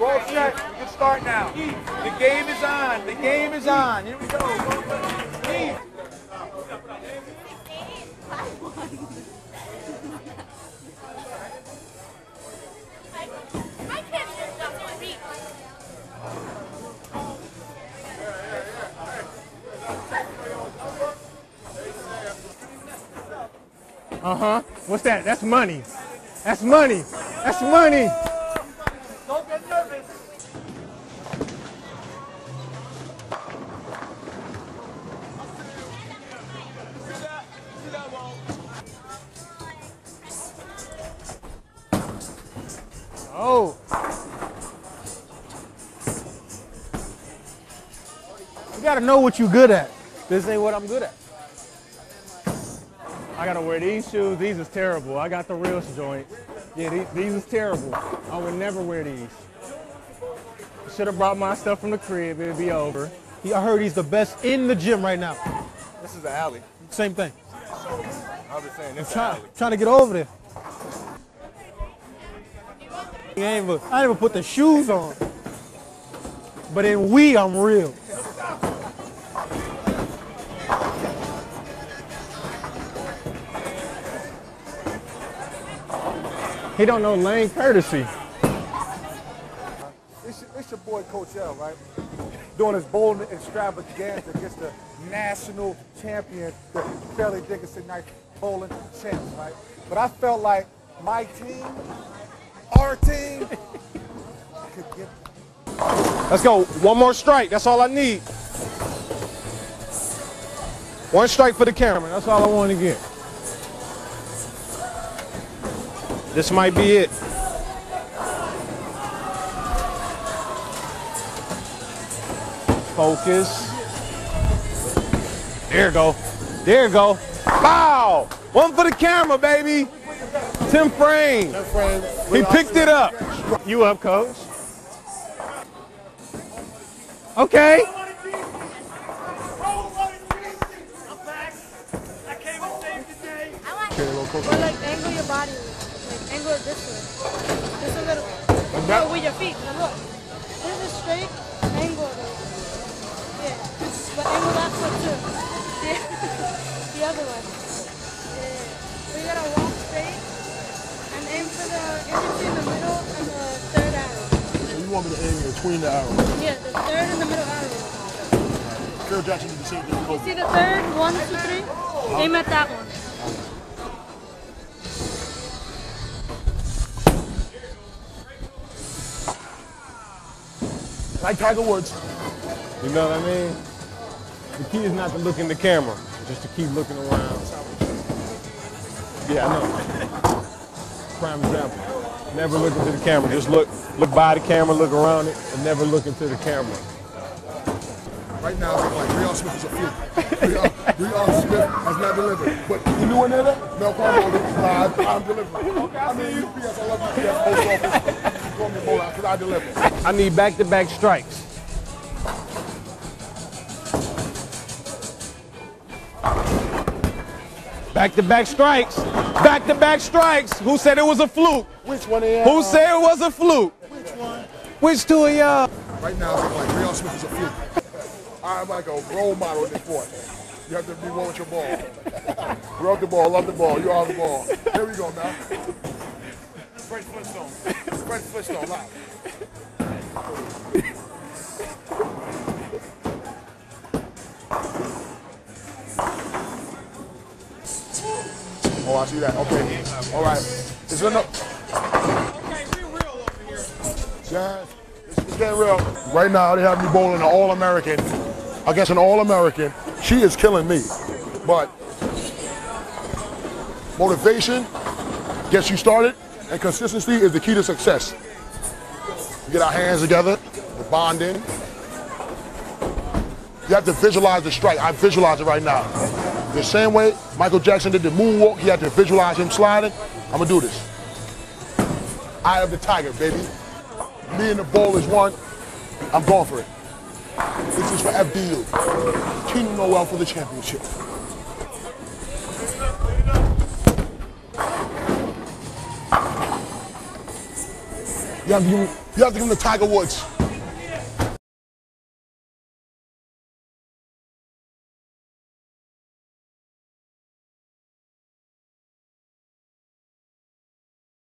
All set. You can start now. The game is on. The game is on. Here we go. Keith. I can't lift up my feet. Uh huh. What's that? That's money. That's money. That's money. Oh. You gotta know what you're good at. This ain't what I'm good at. I gotta wear these shoes. These is terrible. I got the real joint. Yeah, these, these is terrible. I would never wear these. Should have brought my stuff from the crib. It'd be over. He, I heard he's the best in the gym right now. This is the alley. Same thing. I'm just saying, this Try, alley. trying to get over there. I ain't, even, I ain't even put the shoes on. But in we, I'm real. He don't know lane courtesy. It's your, it's your boy Coach L, right? Doing his bowling extravaganza against the national champion, the Fairleigh Dickinson Knight bowling champs, right? But I felt like my team, our team. Let's go. One more strike. That's all I need. One strike for the camera. That's all I want to get. This might be it. Focus. There you go. There you go. Bow. One for the camera, baby. 10 frames. He picked it up. You up, coach? Okay. I like Or like angle your body. Like angle it this way. Just a little. No, with your feet. Now look. This is straight. Angle it. Yeah. But angle that foot too. Yeah. the other one. Yeah. So you gotta walk straight want me to aim between the arrows? Yeah, the third and the middle arrow. Phil Jackson did the same thing. You see the third? One, two, three? Uh-huh. Aim at that one. Like Tiger Woods. You know what I mean? The key is not to look in the camera, just to keep looking around. Yeah, I know. Prime example. Never look into the camera. Just look, look by the camera, look around it, and never look into the camera. Right now, it's like Rion Smith is a. Rion, Rion Smith has not delivered. But you knew there? Mel Carmody, live, I'm delivering. I mean, UPS, I love UPS, post office. You call me a bowler because I deliver. I need back-to-back strikes. Back-to-back strikes. Back-to-back strikes. Who said it was a fluke? Which one of y'all? Who said it was a fluke? Which one? Which two of y'all? Right now, it's like Rion Smith is a fluke. I'm like a role model in this sport. You have to be one with your ball. Love the ball, love the ball. You are the ball. Here we go now. French Flintstone. French Flintstone, live. I see that. Okay. All right. Is there no? Yeah, it's, it's getting real. Right now, they have me bowling an All-American against an All-American. She is killing me, but motivation gets you started, and consistency is the key to success. We get our hands together, we're bonding. You have to visualize the strike. I visualize it right now. The same way Michael Jackson did the moonwalk, he had to visualize him sliding. I'm gonna do this. Eye of the tiger, baby. Me and the ball is one. I'm going for it. This is for FDU. Team Noel for the championship. You have to give you have to give him the Tiger Woods.